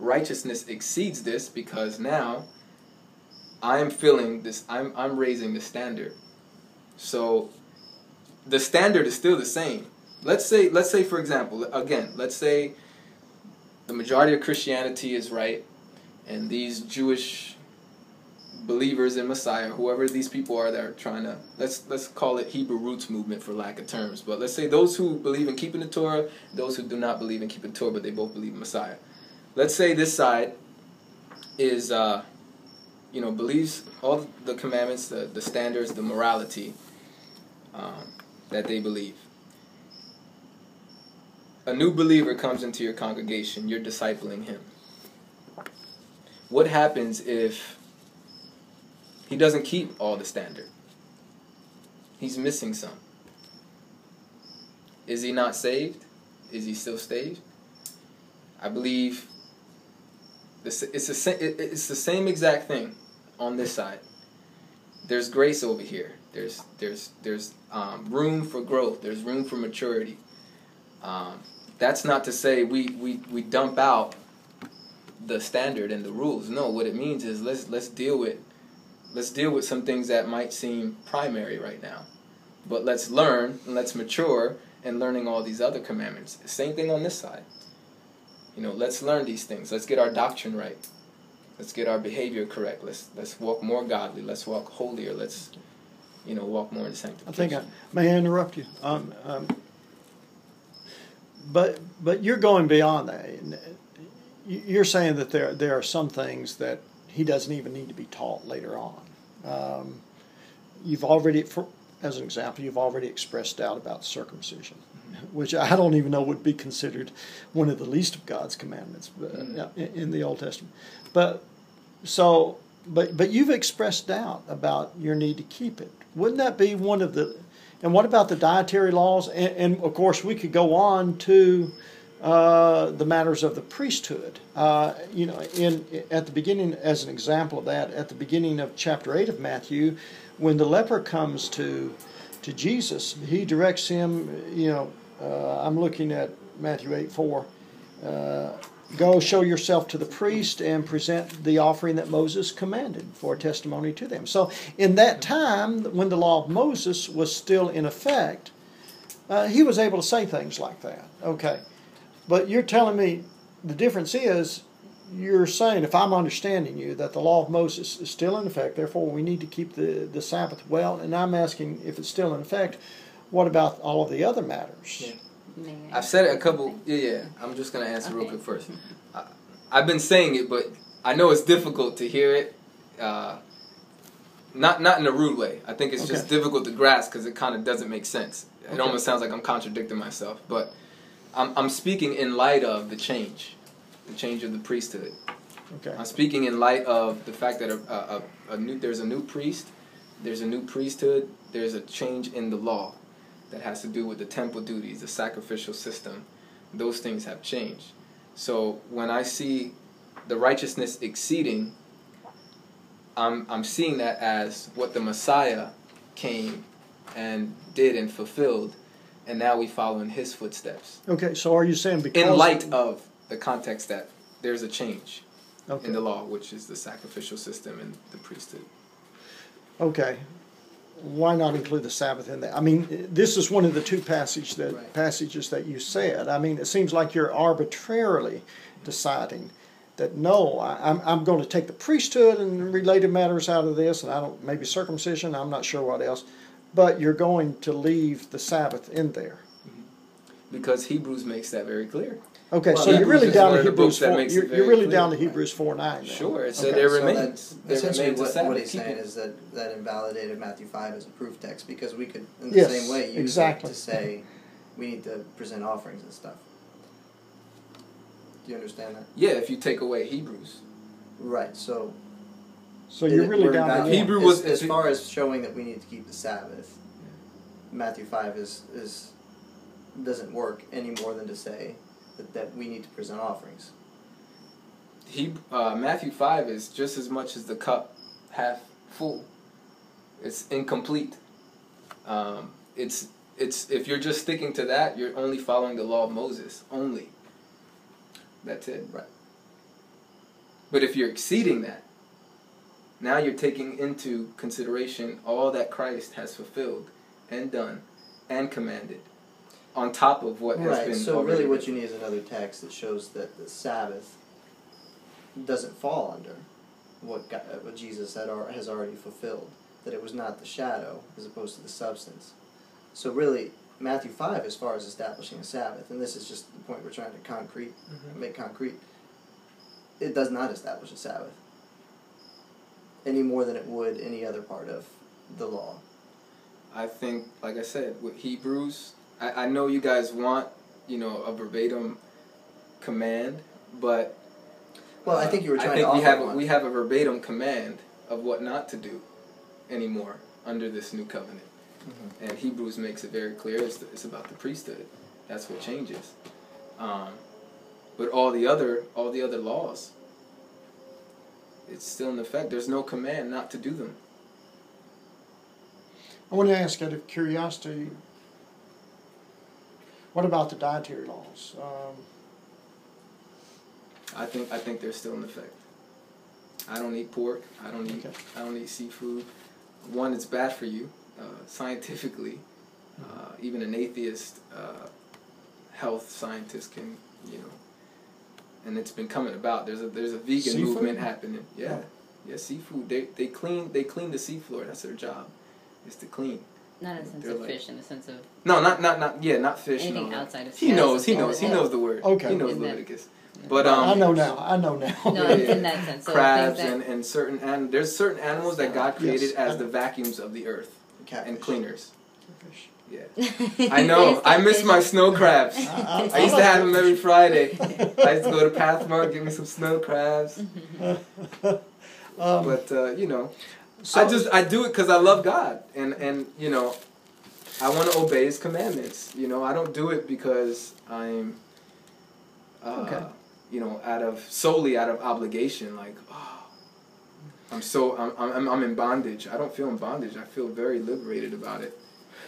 righteousness exceeds this because now I'm feeling this I'm I'm raising the standard. So the standard is still the same. Let's say let's say for example, again, let's say the majority of Christianity is right and these Jewish believers in Messiah, whoever these people are that are trying to let's let's call it Hebrew roots movement for lack of terms. But let's say those who believe in keeping the Torah, those who do not believe in keeping the Torah, but they both believe in Messiah. Let's say this side is uh, you know believes all the commandments, the the standards, the morality um, that they believe. A new believer comes into your congregation. You're discipling him. What happens if he doesn't keep all the standard. He's missing some. Is he not saved? Is he still saved? I believe it's, it's, a, it's the same exact thing on this side. There's grace over here. There's, there's, there's um, room for growth. There's room for maturity. Um, that's not to say we, we, we dump out the standard and the rules. No, what it means is let's let's deal with let's deal with some things that might seem primary right now. But let's learn and let's mature in learning all these other commandments. Same thing on this side. You know, let's learn these things. Let's get our doctrine right. Let's get our behavior correct. Let's let's walk more godly. Let's walk holier. Let's you know walk more in sanctification. I think I may I interrupt you. Um, um, but but you're going beyond that. You're saying that there there are some things that he doesn't even need to be taught later on. Um, you've already, for, as an example, you've already expressed doubt about circumcision, which I don't even know would be considered one of the least of God's commandments uh, mm-hmm. in the Old Testament. But so, but but you've expressed doubt about your need to keep it. Wouldn't that be one of the? And what about the dietary laws? And, and of course, we could go on to uh, the matters of the priesthood. Uh, you know, in at the beginning, as an example of that, at the beginning of chapter eight of Matthew, when the leper comes to to Jesus, he directs him. You know, uh, I'm looking at Matthew eight four. Uh, Go show yourself to the priest and present the offering that Moses commanded for testimony to them. So, in that time, when the law of Moses was still in effect, uh, he was able to say things like that. Okay. But you're telling me the difference is you're saying, if I'm understanding you, that the law of Moses is still in effect, therefore we need to keep the, the Sabbath well. And I'm asking if it's still in effect, what about all of the other matters? Yeah. I've said it a couple. Yeah, yeah. I'm just gonna answer okay. real quick first. I, have been saying it, but I know it's difficult to hear it. Uh, not not in a rude way. I think it's okay. just difficult to grasp because it kind of doesn't make sense. It okay. almost sounds like I'm contradicting myself. But I'm, I'm speaking in light of the change, the change of the priesthood. Okay. I'm speaking in light of the fact that a, a, a new, there's a new priest, there's a new priesthood, there's a change in the law that has to do with the temple duties, the sacrificial system. Those things have changed. So when I see the righteousness exceeding, I'm, I'm seeing that as what the Messiah came and did and fulfilled and now we follow in his footsteps. Okay, so are you saying because in light of the context that there's a change okay. in the law, which is the sacrificial system and the priesthood? Okay, why not include the Sabbath in that? I mean, this is one of the two passages that right. passages that you said. I mean, it seems like you're arbitrarily deciding that no, I, I'm I'm going to take the priesthood and related matters out of this, and I don't maybe circumcision. I'm not sure what else but you're going to leave the Sabbath in there. Mm-hmm. Because Hebrews makes that very clear. Okay, well, so you're really down to Hebrews four. You're, you're, really clear. down to Hebrews four nine. Then. Sure, it said okay. there so remains. essentially, what, what, he's saying is that that invalidated Matthew five as a proof text because we could, in the yes, same way, use exactly. it to say we need to present offerings and stuff. Do you understand that? Yeah, if you take away Hebrews. Right. So so you're really down to Hebrew was as, as far as showing that we need to keep the Sabbath. Matthew five is is doesn't work any more than to say that, that we need to present offerings. He uh, Matthew five is just as much as the cup half full. It's incomplete. Um, it's it's if you're just sticking to that, you're only following the law of Moses only. That's it. Right. But if you're exceeding that, now you're taking into consideration all that Christ has fulfilled and done and commanded on top of what has right. been So already really, what written. you need is another text that shows that the Sabbath doesn't fall under what God, uh, what Jesus had has already fulfilled. That it was not the shadow as opposed to the substance. So really, Matthew five, as far as establishing a Sabbath, and this is just the point we're trying to concrete, Mhm. make concrete. It does not establish a Sabbath any more than it would any other part of the law. I think, like I said, with Hebrews, I, I know you guys want, you know, a verbatim command, but Well, I think you were trying. I trying think to we have a, one. we have a verbatim command of what not to do anymore under this new covenant, Mhm. and Hebrews makes it very clear. It's, it's about the priesthood. That's what changes. Um, but all the other all the other laws, it's still in effect. There's no command not to do them. I want to ask out of curiosity, what about the dietary laws? Um, I think I think they're still in effect. I don't eat pork. I don't eat. Okay. I don't eat seafood. One, it's bad for you, uh, scientifically. Uh, even an atheist uh, health scientist can, you know. And it's been coming about. There's a there's a vegan Seafood? movement happening. Yeah, Oh. yeah. Seafood. They they clean they clean the seafloor. That's their job, is to clean. Not in the sense They're of like- fish, in the sense of No, not not not. Yeah, not fish. and anything all that. outside of He scales knows. is He all knows. He that- knows the word. Okay. He knows Isn't that- Leviticus. But um, I know now. I know now. No, Yeah, in, yeah. in that sense. So crabs things that, and, and certain and there's certain animals that God created Yes. as the vacuums of the earth Catfish. and cleaners. Fish. Yeah, I know. I miss my snow crabs. I, I used to have them every Friday. I used to go to Pathmark, get me some snow crabs. um, But uh, you know, so, I just I do it because I love God, and and you know, I want to obey His commandments. You know, I don't do it because I'm, uh, Okay. you know, out of solely out of obligation. Like, oh, I'm so I'm, I'm I'm in bondage. I don't feel in bondage. I feel very liberated about it.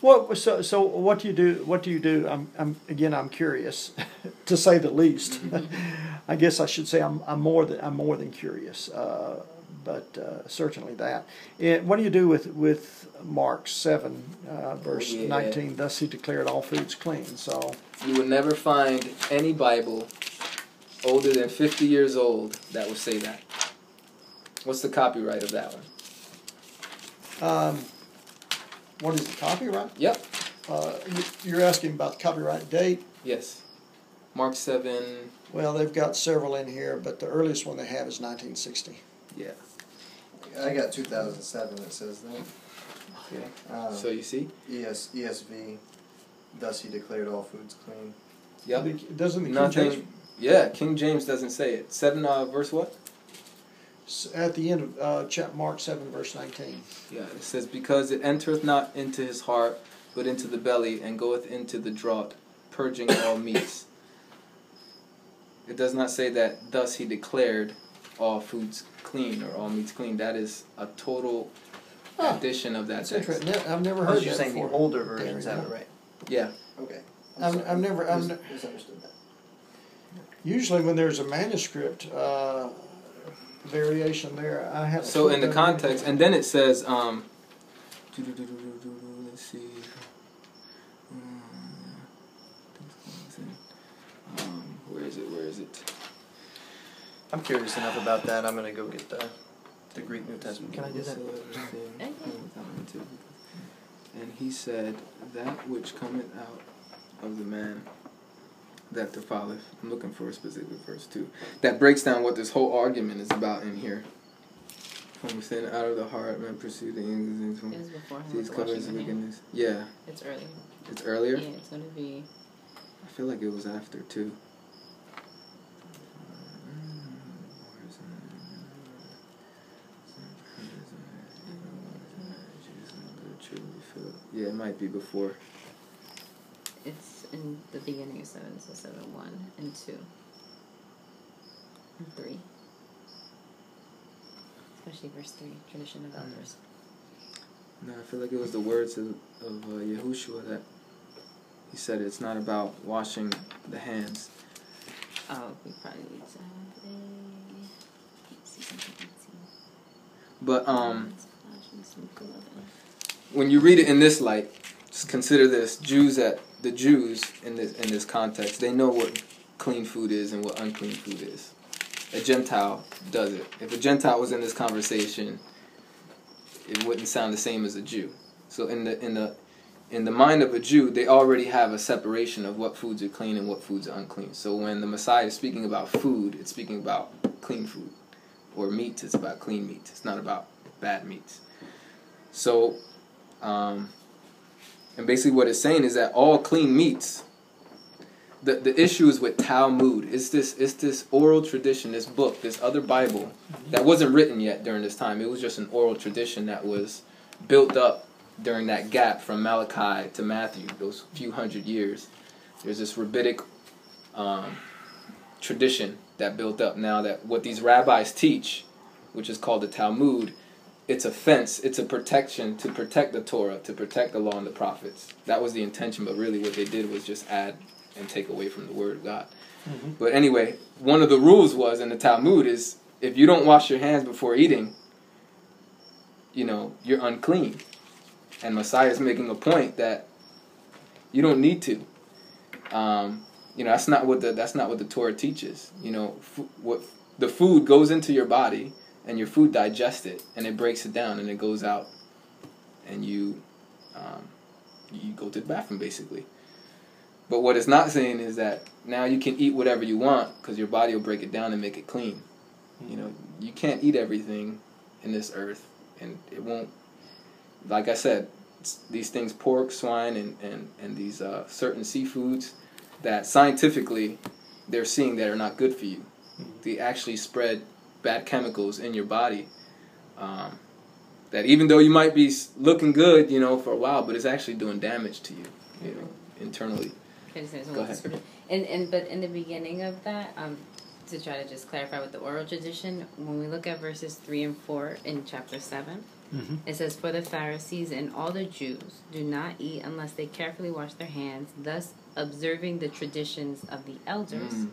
What so so what do you do? What do you do? I'm I'm again I'm curious, to say the least. I guess I should say I'm I'm more than I'm more than curious, uh, but uh, certainly that. And what do you do with with Mark seven uh, verse yeah. nineteen? Thus he declared all foods clean. So You will never find any Bible older than 50 years old that will say that. What's the copyright of that one? um, what is the copyright? Yep. Uh, you- you're asking about the copyright date. Yes. Mark 7. Well, they've got several in here, but the earliest one they have is 1960. Yeah. I got 2007 that says that. Okay. Um, So you see? ES, ESV, thus he declared all foods clean. Yep. The- Doesn't the King Nothing. James Yeah, King James doesn't say it. 7 uh, verse what? s- at the end of uh, chap Mark seven verse nineteen? Yeah, it says, Because it entereth not into his heart, but into the belly, and goeth into the draught, purging all meats. It does not say that thus he declared all foods clean or all meats clean. That is a total Huh. addition of that That's text. interesting. I've never I heard was that just saying before. the older There versions you have go. it right. Yeah. Okay. I'm- sorry. I've never- I've Mis- ne- misunderstood that. Usually, when there's a manuscript uh, variation there, I have. So in the context, and then it says, um, let's see. Um, where is it? Where is it? I'm curious enough about that. I'm gonna go get the the Greek New Testament. Can I do that? And he said, That which cometh out of the man that defileth. I'm looking for a specific verse too. That breaks down what this whole argument is about in here. From within, out of the heart, man, pursue the things it before him These with the washing covers of of wickedness. Yeah, It's early. it's earlier. Yeah, it's gonna be. I feel like it was after too. Yeah, it might be before. It's in the beginning of seven, so seven one and two and three. Especially verse three, tradition of elders. No, I feel like it was the words of, of uh, Yahushua that he said it's not about washing the hands. Oh, we probably need to have a But um, when you read it in this light, just consider this: Jews at the Jews in this in this context, they know what clean food is and what unclean food is. A Gentile does it. If a Gentile was in this conversation, it wouldn't sound the same as a Jew. So in the in the in the mind of a Jew, they already have a separation of what foods are clean and what foods are unclean. So when the Messiah is speaking about food, it's speaking about clean food. Or meats, it's about clean meats. It's not about bad meats. So, um, and basically what it's saying is that all clean meats, the, the issue is with Talmud. It's this, it's this oral tradition, this book, this other Bible that wasn't written yet during this time. It was just an oral tradition that was built up during that gap from Malachi to Matthew, those few hundred years. There's this rabbinic um, tradition that built up now that what these rabbis teach, which is called the Talmud, it's a fence, it's a protection to protect the Torah, to protect the law and the prophets. That was the intention, but really what they did was just add and take away from the word of God. Mm-hmm. But anyway, one of the rules was in the Talmud is if you don't wash your hands before eating, you know, you're unclean. And Messiah is making a point that you don't need to. Um, you know, that's not what the that's not what the Torah teaches. You know, f- what the food goes into your body and your food digests it and it breaks it down and it goes out and you um, you go to the bathroom basically. But what it's not saying is that now you can eat whatever you want because your body will break it down and make it clean. You know, you can't eat everything in this earth and it won't. Like I said, these things, pork, swine, and and and these uh, certain seafoods that scientifically they're seeing that are not good for you. Mm-hmm. They actually spread bad chemicals in your body. Um, that even though you might be looking good, you know, for a while, but it's actually doing damage to you, you know, internally. Go ahead. And and but in the beginning of that, um, to try to just clarify with the oral tradition, when we look at verses three and four in chapter seven, mm-hmm. it says, "For the Pharisees and all the Jews do not eat unless they carefully wash their hands, thus observing the traditions of the elders. Mm.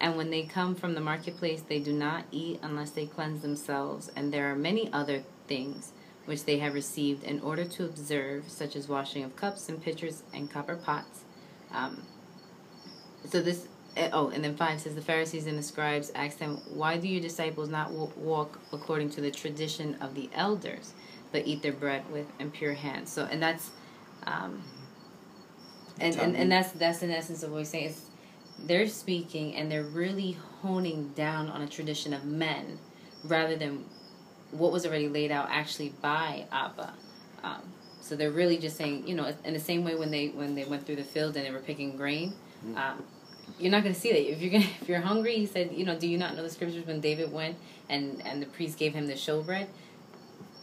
And when they come from the marketplace, they do not eat unless they cleanse themselves. And there are many other things which they have received in order to observe, such as washing of cups and pitchers and copper pots. Um, so this, eh, oh, and then five says the Pharisees and the scribes asked them, "Why do your disciples not walk according to the tradition of the elders, but eat their bread with impure hands?" So, and that's. Um, and, and, and that's that's in essence of what we're saying is they're speaking and they're really honing down on a tradition of men rather than what was already laid out actually by Abba. Um, so they're really just saying, you know, in the same way when they when they went through the field and they were picking grain, mm-hmm. um, you're not going to see that. If you're gonna, if you're hungry, he said, you know, do you not know the scriptures when David went and and the priest gave him the showbread?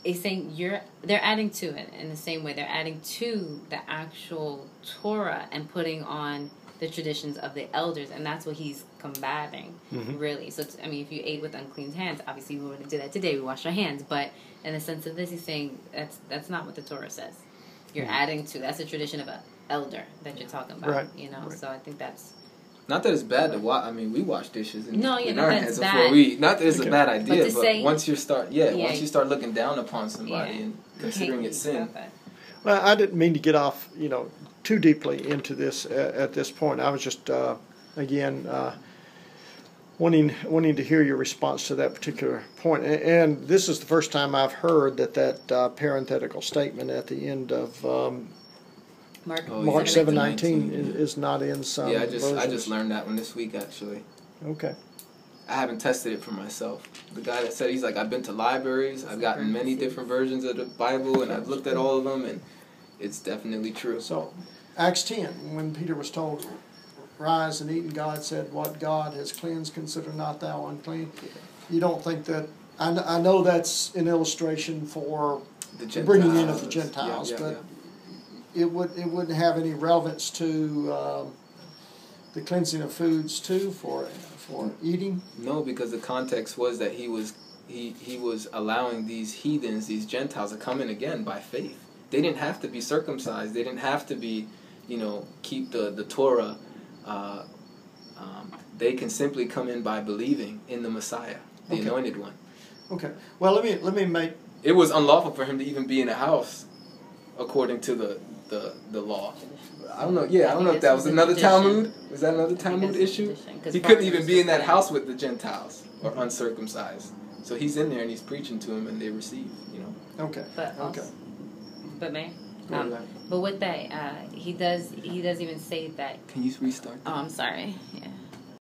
is saying you're they're adding to it in the same way they're adding to the actual Torah and putting on the traditions of the elders, and that's what he's combating, mm-hmm. really. So, I mean, if you ate with unclean hands, obviously we wouldn't do that today. We wash our hands, but in the sense of this, he's saying that's that's not what the Torah says. You're mm-hmm. adding to that's a tradition of an elder that you're talking about, right. you know. Right. So I think that's not that it's bad to wash. I mean, we wash dishes and no, yeah, clean our hands before we eat. Not that it's okay. a bad idea, but, but say, once you start, yeah, yeah, once you start looking down upon somebody yeah. and considering it sin. Well, I didn't mean to get off, you know, too deeply into this at, at this point. I was just, uh, again, uh, wanting wanting to hear your response to that particular point. And, and this is the first time I've heard that that uh, parenthetical statement at the end of um, Mark, oh, Mark seven nineteen is, is not in some. Yeah, I just versions. I just learned that one this week actually. Okay. I haven't tested it for myself. The guy that said he's like I've been to libraries, I've gotten many different versions of the Bible, and I've looked at all of them, and it's definitely true. So, Acts ten, when Peter was told, "Rise and eat," and God said, "What God has cleansed, consider not thou unclean." You don't think that? I, I know that's an illustration for the bringing in of the Gentiles, yeah, yeah, but it would it wouldn't have any relevance to um, the cleansing of foods too for for eating. No, because the context was that he was he he was allowing these heathens, these Gentiles, to come in again by faith. They didn't have to be circumcised. They didn't have to be, you know, keep the the Torah. Uh, um, they can simply come in by believing in the Messiah, the okay. Anointed One. Okay. Well, let me let me make It was unlawful for him to even be in a house, according to the the, the law. I don't know. Yeah, I don't know if that was another Talmud. Was that another Talmud issue? He couldn't even be in that house with the Gentiles or uncircumcised. So he's in there and he's preaching to them, and they receive. You know. okay. But Okay. also, but may, What um, but with that, uh, he does he does even say that. Can you restart? Oh, I'm sorry. Yeah.